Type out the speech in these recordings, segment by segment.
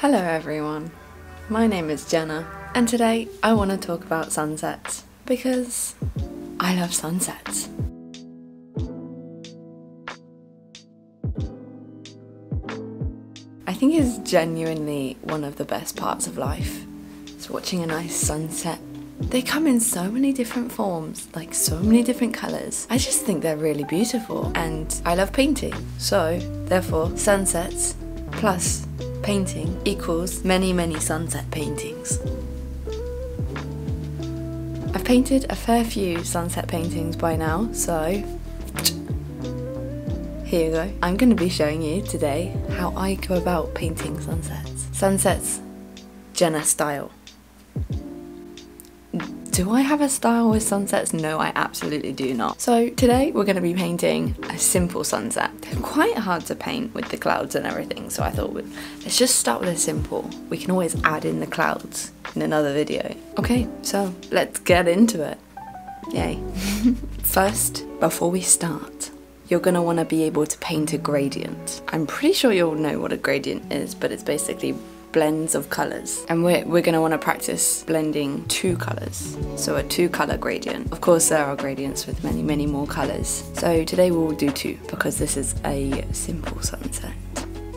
Hello everyone, my name is Jenna, and today I want to talk about sunsets because I love sunsets. I think it's genuinely one of the best parts of life. It's watching a nice sunset. They come in so many different forms, like so many different colours. I just think they're really beautiful and I love painting. So, therefore, sunsets plus painting equals many, many sunset paintings. I've painted a fair few sunset paintings by now, so here you go. I'm going to be showing you today how I go about painting sunsets. Sunsets, Jenna style. Do I have a style with sunsets? No, I absolutely do not. So today we're going to be painting a simple sunset. They're quite hard to paint with the clouds and everything, so I thought let's just start with a simple. We can always add in the clouds in another video. Okay, so let's get into it. Yay. First, before we start, you're going to want to be able to paint a gradient. I'm pretty sure you'll know what a gradient is, but it's basically blends of colours. And we're, we're going to want to practice blending two colours, so a two colour gradient. Of course there are gradients with many, many more colours. So today we'll do two, because this is a simple sunset.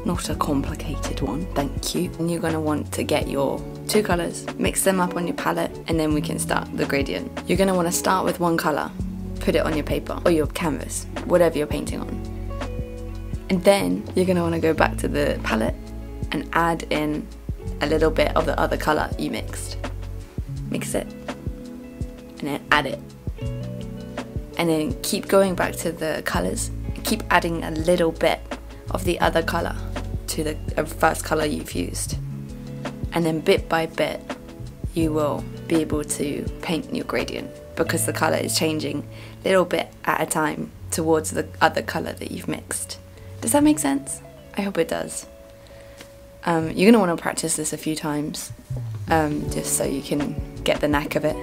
Not a complicated one, thank you. And you're going to want to get your two colours, mix them up on your palette, and then we can start the gradient. You're going to want to start with one colour, put it on your paper or your canvas, whatever you're painting on. And then you're going to want to go back to the palette and add in a little bit of the other colour you mixed. Mix it and then add it. And then keep going back to the colours. Keep adding a little bit of the other colour to the uh, first colour you've used. And then bit by bit you will be able to paint your gradient because the colour is changing little bit at a time towards the other colour that you've mixed. Does that make sense? I hope it does. Um, you're going to want to practice this a few times um, just so you can get the knack of it.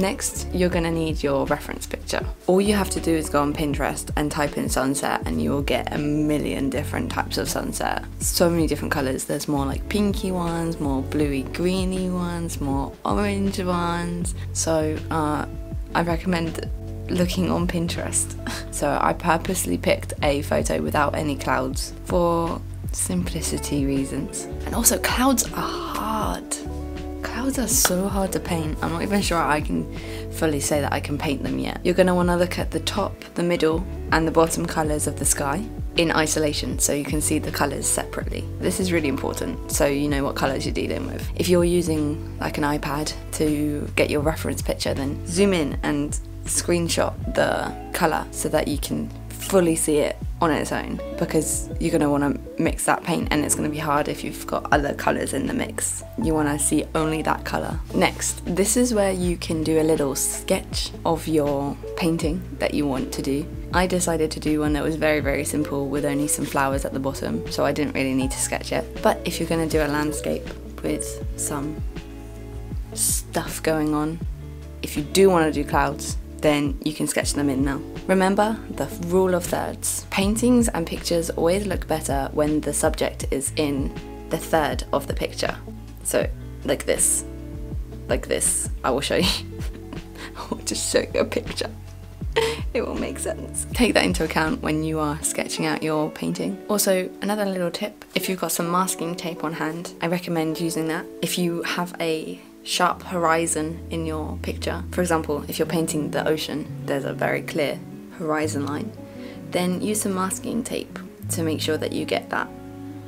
Next, you're gonna need your reference picture. All you have to do is go on Pinterest and type in sunset and you will get a million different types of sunset. So many different colors. There's more like pinky ones, more bluey greeny ones, more orange ones. So uh, I recommend looking on Pinterest. so I purposely picked a photo without any clouds for simplicity reasons. And also clouds are hard. Clouds are so hard to paint. I'm not even sure I can fully say that I can paint them yet. You're going to want to look at the top, the middle and the bottom colours of the sky in isolation so you can see the colours separately. This is really important so you know what colours you're dealing with. If you're using like an iPad to get your reference picture then zoom in and screenshot the colour so that you can fully see it on its own because you're going to want to mix that paint and it's going to be hard if you've got other colours in the mix. You want to see only that colour. Next, this is where you can do a little sketch of your painting that you want to do. I decided to do one that was very very simple with only some flowers at the bottom so I didn't really need to sketch it. But if you're going to do a landscape with some stuff going on, if you do want to do clouds, then you can sketch them in now. Remember the rule of thirds. Paintings and pictures always look better when the subject is in the third of the picture. So like this, like this. I will show you. I will just show you a picture. it will make sense. Take that into account when you are sketching out your painting. Also, another little tip, if you've got some masking tape on hand, I recommend using that. If you have a sharp horizon in your picture, for example, if you're painting the ocean, there's a very clear horizon line, then use some masking tape to make sure that you get that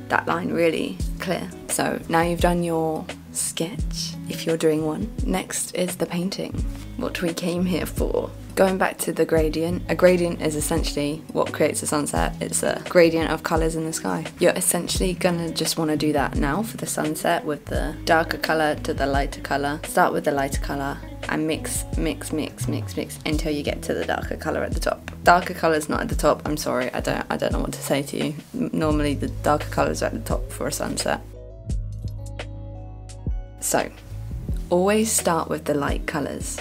that line really clear. So now you've done your sketch, if you're doing one. Next is the painting, what we came here for. Going back to the gradient, a gradient is essentially what creates a sunset. It's a gradient of colours in the sky. You're essentially gonna just wanna do that now for the sunset with the darker colour to the lighter colour. Start with the lighter colour and mix, mix, mix, mix, mix until you get to the darker colour at the top. Darker colour is not at the top, I'm sorry, I don't, I don't know what to say to you. Normally the darker colours are at the top for a sunset. So, always start with the light colours.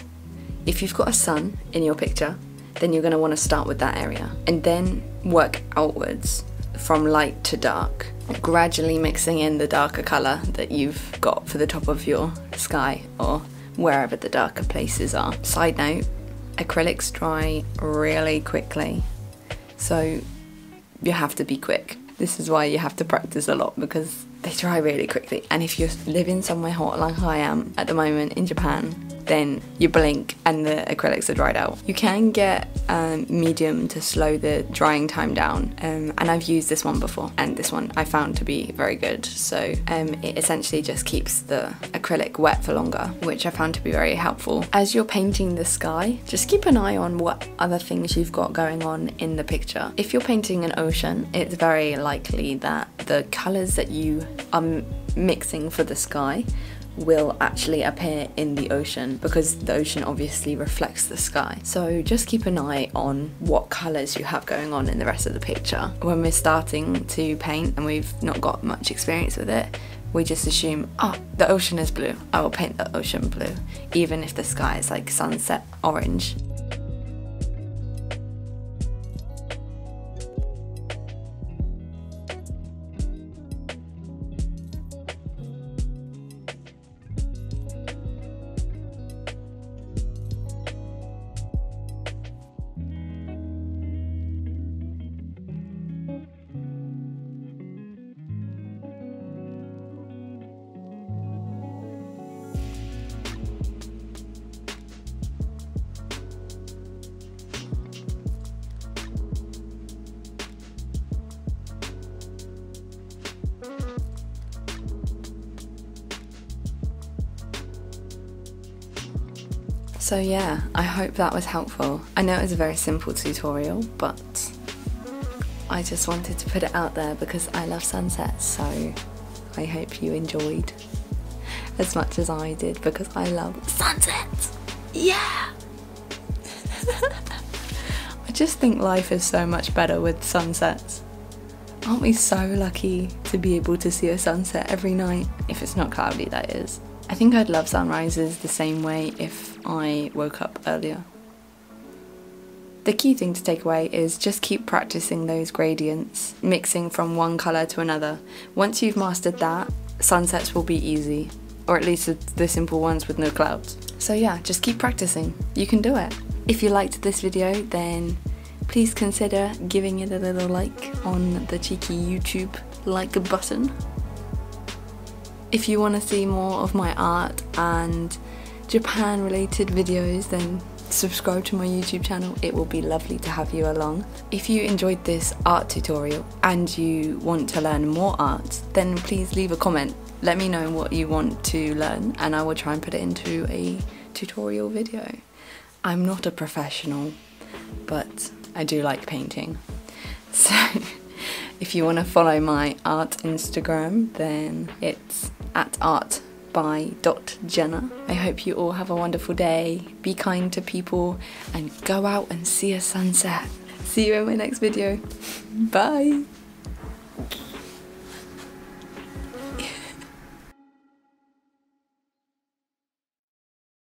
If you've got a sun in your picture, then you're going to want to start with that area and then work outwards from light to dark, gradually mixing in the darker colour that you've got for the top of your sky or wherever the darker places are. Side note, acrylics dry really quickly, so you have to be quick. This is why you have to practice a lot because they dry really quickly. And if you're living somewhere hot like I am at the moment in Japan, then you blink and the acrylics are dried out. You can get um, medium to slow the drying time down um, and I've used this one before and this one I found to be very good so um, it essentially just keeps the acrylic wet for longer which I found to be very helpful. As you're painting the sky just keep an eye on what other things you've got going on in the picture. If you're painting an ocean it's very likely that the colours that you are mixing for the sky will actually appear in the ocean because the ocean obviously reflects the sky. So just keep an eye on what colours you have going on in the rest of the picture. When we're starting to paint and we've not got much experience with it, we just assume, oh, the ocean is blue, I will paint the ocean blue, even if the sky is like sunset orange. So yeah, I hope that was helpful. I know it was a very simple tutorial, but I just wanted to put it out there because I love sunsets, so I hope you enjoyed as much as I did because I love sunsets. Yeah! I just think life is so much better with sunsets. Aren't we so lucky to be able to see a sunset every night? If it's not cloudy, that is. I think I'd love sunrises the same way if I woke up earlier. The key thing to take away is just keep practicing those gradients, mixing from one colour to another. Once you've mastered that, sunsets will be easy, or at least the simple ones with no clouds. So yeah, just keep practicing. You can do it. If you liked this video, then please consider giving it a little like on the cheeky YouTube like button. If you want to see more of my art and Japan related videos then subscribe to my YouTube channel, it will be lovely to have you along. If you enjoyed this art tutorial and you want to learn more art, then please leave a comment. Let me know what you want to learn and I will try and put it into a tutorial video. I'm not a professional, but I do like painting. So if you want to follow my art Instagram, then it's at art by dot jenna i hope you all have a wonderful day. Be kind to people and go out and see a sunset. See you in my next video. Bye